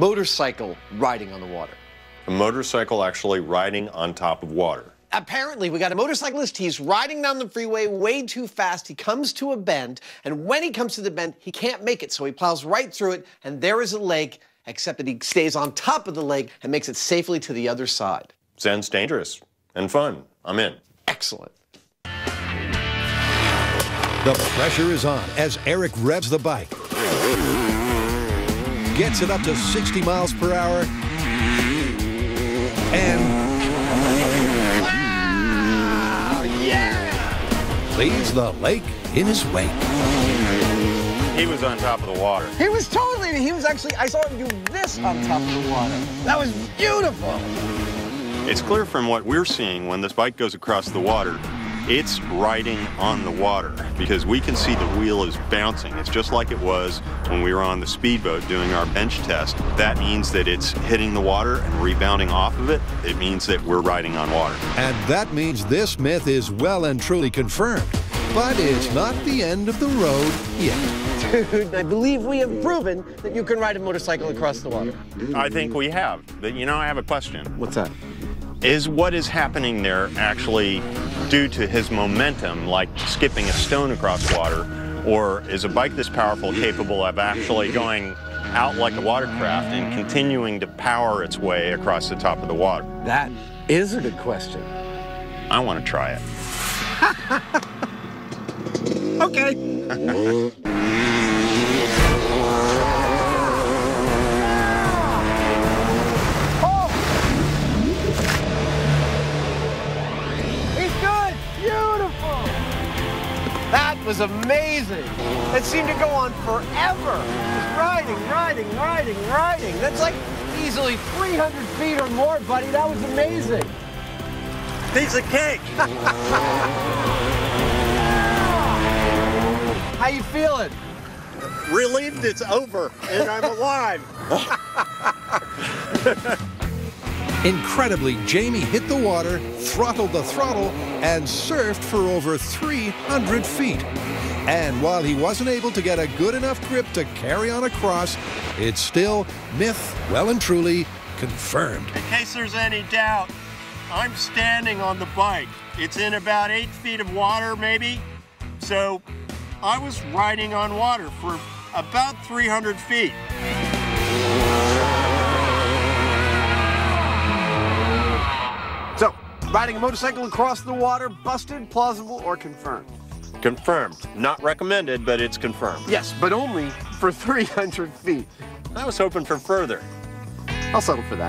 motorcycle riding on the water. A motorcycle actually riding on top of water. Apparently, we got a motorcyclist. He's riding down the freeway way too fast. He comes to a bend, and when he comes to the bend, he can't make it, so he plows right through it, and there is a lake, except that he stays on top of the lake and makes it safely to the other side. Sounds dangerous and fun. I'm in. Excellent. The pressure is on as Eric revs the bike. Gets it up to 60 miles per hour. And leaves the lake in his wake. He was on top of the water. He was totally, he was actually, I saw him do this on top of the water. That was beautiful. It's clear from what we're seeing when this bike goes across the water, it's riding on the water because we can see the wheel is bouncing. It's just like it was when we were on the speedboat doing our bench test. That means that it's hitting the water and rebounding off of it. It means that we're riding on water. And that means this myth is well and truly confirmed. But it's not the end of the road yet. Dude, I believe we have proven that you can ride a motorcycle across the water. I think we have. But you know, I have a question. What's that? Is what is happening there actually due to his momentum, like skipping a stone across water, or is a bike this powerful capable of actually going out like a watercraft and continuing to power its way across the top of the water? That is a good question. I want to try it. okay. was amazing. It seemed to go on forever. Just riding, riding, riding, riding. That's like easily 300 feet or more, buddy. That was amazing. Piece of cake. How you feeling? Relieved it's over and I'm alive. Incredibly, Jamie hit the water, throttled the throttle, and surfed for over 300 feet. And while he wasn't able to get a good enough grip to carry on across, it's still myth well and truly confirmed. In case there's any doubt, I'm standing on the bike. It's in about eight feet of water, maybe. So I was riding on water for about 300 feet. Riding a motorcycle across the water, busted, plausible, or confirmed? Confirmed. Not recommended, but it's confirmed. Yes, but only for 300 feet. I was hoping for further. I'll settle for that.